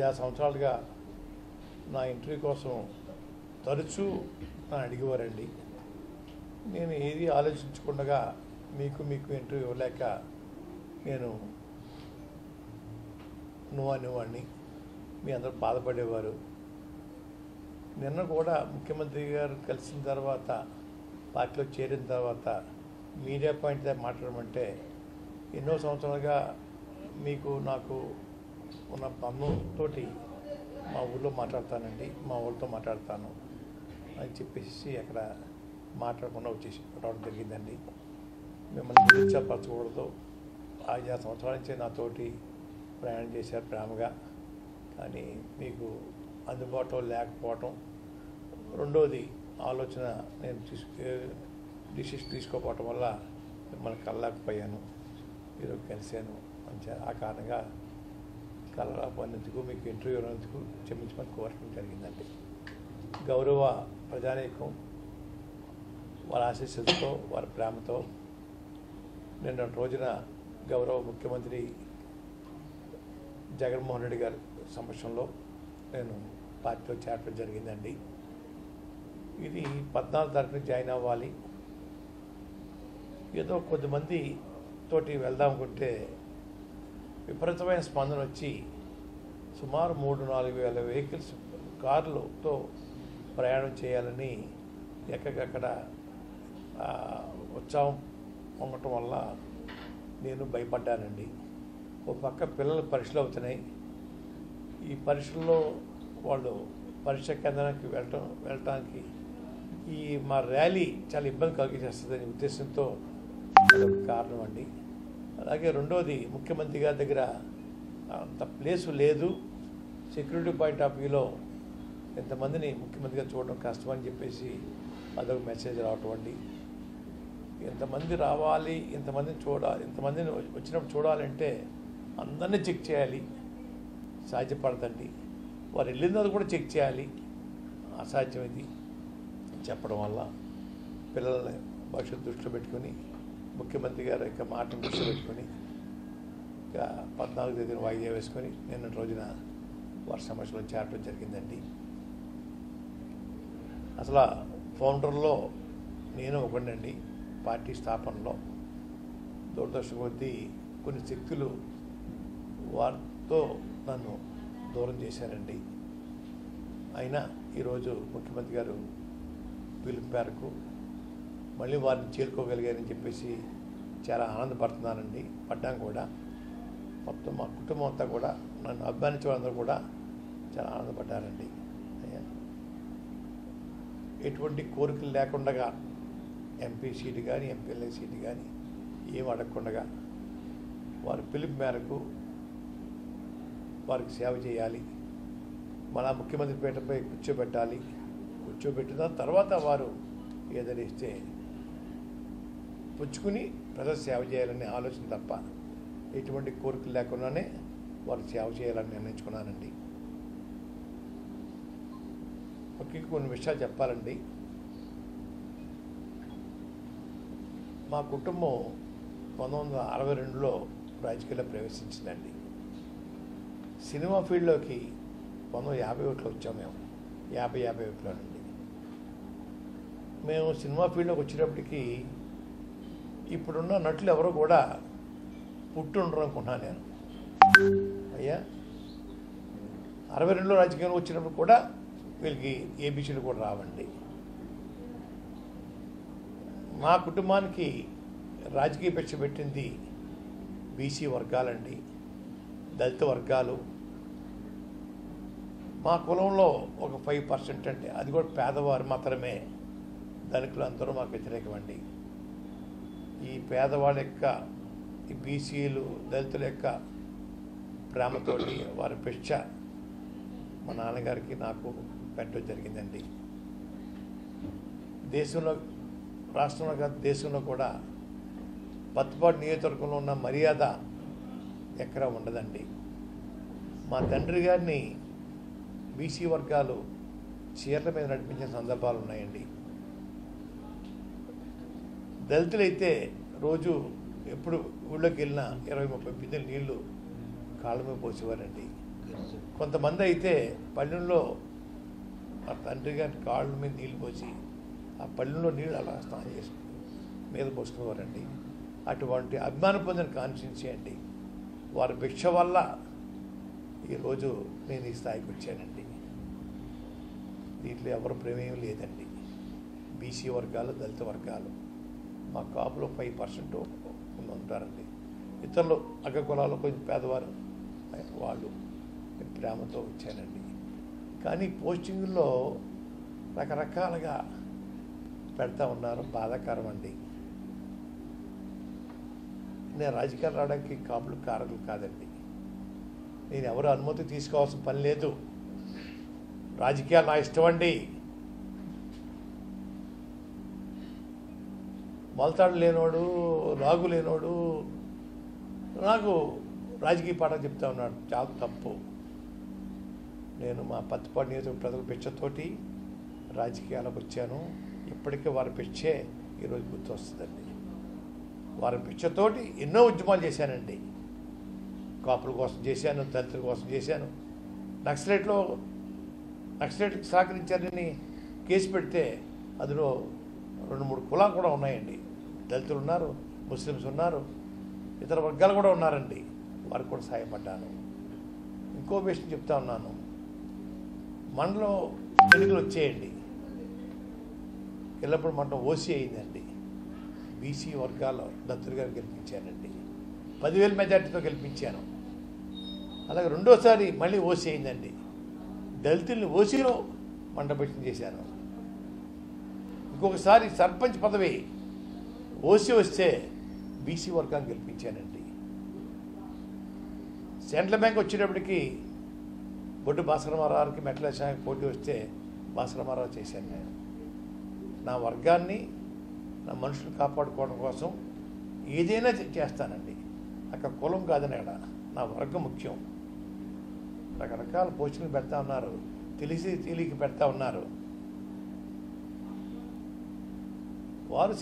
యాభై సంవత్సరాలుగా నా ఇంటర్వ్యూ కోసం తరచూ నన్ను అడిగేవారండి. నేను ఏది ఆలోచించకుండా మీకు మీకు ఇంటర్వ్యూ ఇవ్వలేక నేను నువ్వు అనేవాడిని. మీ అందరూ బాధపడేవారు. నిన్న కూడా ముఖ్యమంత్రి గారు కలిసిన తర్వాత పార్టీలో చేరిన తర్వాత మీడియా పాయింట్ దగ్గర మాట్లాడమంటే ఎన్నో సంవత్సరాలుగా మీకు నాకు ఉన్న బంధంతోటి మా ఊళ్ళో మాట్లాడతానండి మా ఊళ్ళతో మాట్లాడతాను అని చెప్పేసి అక్కడ మాట్లాడకుండా వచ్చేసి రావడం జరిగిందండి. మిమ్మల్ని నిరుత్సాహపరచకూడదు ఐదు ఆరు సంవత్సరాల నుంచి నాతోటి ప్రయాణం చేశారు ప్రేమగా. కానీ మీకు అందుబాటులో లేకపోవటం. రెండోది ఆలోచన నేను తీసుకు డిసిషన్ తీసుకోకపోవటం వల్ల మిమ్మల్ని కలలేకపోయాను ఈరోజు కలిశాను. మంచిగా ఆ కారణంగా కలలేకపోయినందుకు మీకు ఇంటర్వ్యూ అన్నందుకు క్షమించమని కోరడం జరిగిందండి. గౌరవ ప్రజానీకం వారి ఆశీస్సులతో వారి ప్రేమతో నిన్న రోజున గౌరవ ముఖ్యమంత్రి జగన్మోహన్ రెడ్డి గారి సమక్షంలో నేను పార్టీలో చేరడం జరిగిందండి. ఇది పద్నాలుగు తారీఖున జాయిన్ అవ్వాలి. ఏదో కొద్దిమంది తోటి వెళ్దాం అనుకుంటే విపరీతమైన స్పందన వచ్చి సుమారు మూడు నాలుగు వేల వెహికల్స్ కార్లతో ప్రయాణం చేయాలని ఎక్కడికక్కడ ఉత్సాహం ఉండటం వల్ల నేను భయపడ్డానండి. ఒక పక్క పిల్లలు పరీక్షలు అవుతున్నాయి. ఈ పరీక్షల్లో వాళ్ళు పరీక్ష కేంద్రానికి వెళ్ళటం వెళ్ళటానికి ఈ మా ర్యాలీ చాలా ఇబ్బంది కలిగించేస్తుందనే ఉద్దేశంతో కారణం అండి. అలాగే రెండోది ముఖ్యమంత్రి గారి దగ్గర అంత ప్లేసు లేదు. సెక్యూరిటీ పాయింట్ ఆఫ్ వ్యూలో ఎంతమందిని ముఖ్యమంత్రిగా చూడడం కష్టం అని చెప్పేసి అదొక మెసేజ్ రావటం అండి. ఎంతమంది రావాలి ఇంతమందిని చూడాలి ఇంతమందిని వచ్చినప్పుడు చూడాలంటే అందరినీ చెక్ చేయాలి. సాధ్యపడదండి. వారు వెళ్ళినది కూడా చెక్ చేయాలి. అసాధ్యం ఇది చెప్పడం వల్ల పిల్లల్ని భవిష్యత్తు దృష్టిలో పెట్టుకొని ముఖ్యమంత్రి గారి యొక్క మాటను దృష్టిలో పెట్టుకొని ఇంకా పద్నాలుగు తేదీన వాయిదా వేసుకొని నిన్న రోజున వారి సమస్యలో చేరడం జరిగిందండి. అసలు ఫౌండర్లో నేను ఒకడండి పార్టీ స్థాపనలో. దూరదర్శన కొద్దీ కొన్ని శక్తులు వారితో నన్ను దూరం చేశారండి. అయినా ఈరోజు ముఖ్యమంత్రి గారు పిలుపు మేరకు మళ్ళీ వారిని చేరుకోగలిగారని చెప్పేసి చాలా ఆనందపడుతున్నానండి. పడ్డాం కూడా. మొత్తం మా కుటుంబం అంతా కూడా నన్ను అభిమానించే వాళ్ళందరూ కూడా చాలా ఆనందపడ్డారండి. అయ్యా. ఎటువంటి కోరికలు లేకుండా ఎంపీ సీటు కానీ ఎంపీఎల్ఏ సీటు కానీ ఏం అడగకుండా వారి పిలుపు మేరకు వారికి సేవ చేయాలి. మన ముఖ్యమంత్రి పీఠంపై కూర్చోబెట్టాలి. కూర్చోబెట్టిన తర్వాత వారు ఏదైనా ఇస్తే పుచ్చుకుని ప్రజల సేవ చేయాలనే ఆలోచన తప్ప ఎటువంటి కోరికలు లేకుండానే వారు సేవ చేయాలని నిర్ణయించుకున్నానండి ఒకే కొన్ని విషయాలు చెప్పాలండి. మా కుటుంబం పంతొమ్మిది వందల అరవై రెండులో రాజకీయాల్లో ప్రవేశించిందండి. సినిమా ఫీల్డ్లోకి పంతొమ్మిది యాభై ఒకటిలో వచ్చాం మేము. యాభై యాభై ఒకటిలో నుండి మేము సినిమా ఫీల్డ్లోకి వచ్చేటప్పటికి ఇప్పుడున్న నటులు ఎవరు కూడా పుట్టుండరు అనుకుంటున్నాను నేను. అయ్యా? అరవై రెండులో రాజకీయంలో వచ్చినప్పుడు కూడా వీళ్ళకి ఏబీసీలు కూడా రావండి. మా కుటుంబానికి రాజకీయ పెచ్చ పెట్టింది బీసీ వర్గాలండి దళిత వర్గాలు. మా కులంలో ఒక ఫైవ్ పర్సెంట్ అంటే అది కూడా పేదవారు మాత్రమే ధనికులు అందరూ మాకు వ్యతిరేకమండి. పేదవాళ్ళ యొక్క ఈ బీసీలు దళితుల యొక్క ప్రేమతోటి వారి పిచ్చ మా నాన్నగారికి నాకు పెట్టడం జరిగిందండి. దేశంలో రాష్ట్రంలో కాదు దేశంలో కూడా పత్తిపాటు నియోజకవర్గంలో ఉన్న మర్యాద ఎక్కడా ఉండదండి. మా తండ్రి గారిని బీసీ వర్గాలు చీరల మీద నడిపించిన సందర్భాలు ఉన్నాయండి. దళితులైతే రోజు ఎప్పుడు ఊళ్ళోకి వెళ్ళినా ఇరవై ముప్పై బిందెలు నీళ్ళు కాళ్ళ మీద పోసేవారండి. కొంతమంది అయితే పళ్ళెంలో ఆ తండ్రి గారి కాళ్ళ మీద నీళ్ళు పోసి ఆ పళ్ళెంలో నీళ్ళు అలా స్నానం చేసుకుని మీద పోసుకునేవారండి. అటువంటి అభిమానం పొందిన కాన్స్టిట్యున్సీ అండి. వారి భిక్ష వల్ల ఈరోజు నేను ఈ స్థాయికి వచ్చానండి. దీంట్లో ఎవరు ప్రమేయం లేదండి. బీసీ వర్గాలు దళిత వర్గాలు. మా కాపులో ఫైవ్ పర్సెంట్ ఉంటారండి ఇతరులు అగ్గ కులాలు కొంచెం పేదవారు వాళ్ళు ప్రేమతో వచ్చానండి కానీ పోస్టింగుల్లో రకరకాలుగా పెడతా ఉన్నారు. బాధాకరం అండి నేను రాజకీయాలు రావడానికి కాపులు కారకులు కాదండి. నేను ఎవరు అనుమతి తీసుకోవాల్సిన పని లేదు. రాజకీయాలు నా ఇష్టం అండి. మొలతాడు లేనోడు రాగు లేనోడు నాకు రాజకీయ పాఠం చెప్తా ఉన్నాడు. చాలా తప్పు. నేను మా పత్తిపాడు నియోజక ప్రజల పిచ్చతోటి రాజకీయాలకు వచ్చాను. ఇప్పటికే వారి పిచ్చే ఈరోజు గుర్తొస్తుందండి. వారి పిచ్చతోటి ఎన్నో ఉద్యమాలు చేశానండి. కాపుల కోసం చేశాను దళితుల కోసం చేశాను. నక్సలైట్లో నక్సలైట్కి సహకరించారని కేసు పెడితే అందులో రెండు మూడు కులాలు కూడా ఉన్నాయండి. దళితులు ఉన్నారు ముస్లిమ్స్ ఉన్నారు ఇతర వర్గాలు కూడా ఉన్నారండి. వారికి కూడా సహాయపడ్డాను. ఇంకో విషయం చెప్తా ఉన్నాను. మనలో ఎన్నికలు వచ్చేయండి. ఎల్లప్పుడు మండలం ఓసీ అయిందండి. బీసీ వర్గాల దత్తులు గారు గెలిపించానండి పదివేల మెజార్టీతో గెలిపించాను. అలాగే రెండోసారి మళ్ళీ ఓసీ అయిందండి. దళితుల్ని ఓసీలో మండపెట్టం చేశాను. ఇంకొకసారి సర్పంచ్ పదవి ఓసీ వస్తే బీసీ వర్గాన్ని గెలిపించానండి. సెంట్రల్ బ్యాంక్ వచ్చేటప్పటికి బొడ్డు భాస్కరమారావుకి శాఖ పోటీ వస్తే భాస్కరమారావు చేశాను నేను. నా వర్గాన్ని నా మనుషులు కాపాడుకోవడం కోసం ఏదైనా చేస్తానండి. అక్కడ కులం కాదని అక్కడ నా వర్గం ముఖ్యం. రకరకాల పోస్టులు పెడతా ఉన్నారు తెలిసి తెలియక పెడతా ఉన్నారు. వారు